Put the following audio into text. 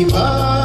Shiva.